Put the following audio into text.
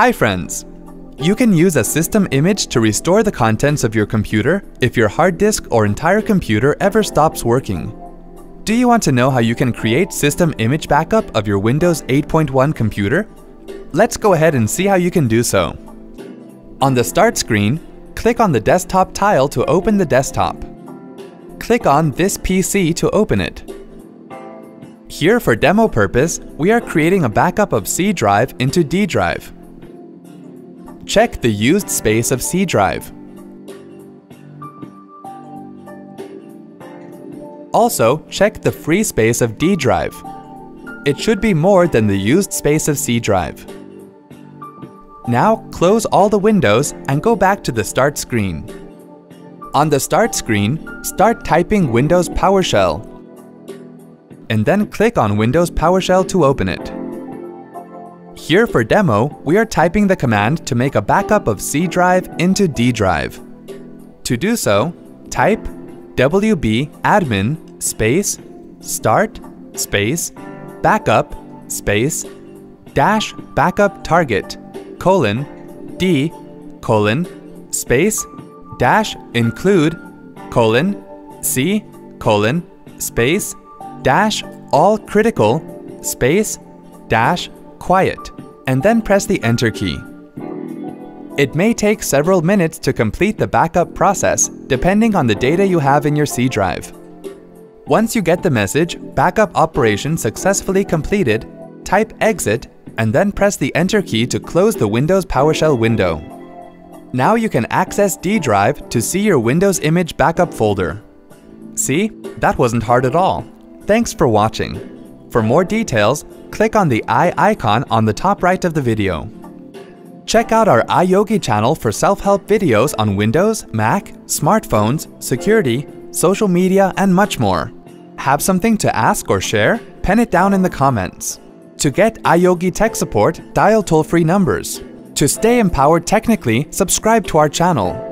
Hi friends! You can use a system image to restore the contents of your computer if your hard disk or entire computer ever stops working. Do you want to know how you can create system image backup of your Windows 8.1 computer? Let's go ahead and see how you can do so. On the Start screen, click on the desktop tile to open the desktop. Click on This PC to open it. Here for demo purpose, we are creating a backup of C drive into D drive. Check the used space of C drive. Also, check the free space of D drive. It should be more than the used space of C drive. Now close all the windows and go back to the Start screen. On the Start screen, start typing Windows PowerShell and then click on Windows PowerShell to open it. Here for demo, we are typing the command to make a backup of C drive into D drive. To do so, type wb admin space start space backup space dash backup target colon d colon space dash include colon c colon space dash all critical space dash quiet and then press the enter key. It may take several minutes to complete the backup process depending on the data you have in your C drive. Once you get the message, backup operation successfully completed, type exit and then press the enter key to close the Windows PowerShell window. Now you can access D drive to see your Windows image backup folder. See? That wasn't hard at all. Thanks for watching. For more details, click on the eye icon on the top right of the video. Check out our iYogi channel for self-help videos on Windows, Mac, smartphones, security, social media, and much more. Have something to ask or share? Pen it down in the comments. To get iYogi tech support, dial toll-free numbers. To stay empowered technically, subscribe to our channel.